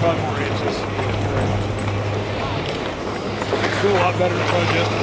snow inches. Still a lot better than it was yesterday.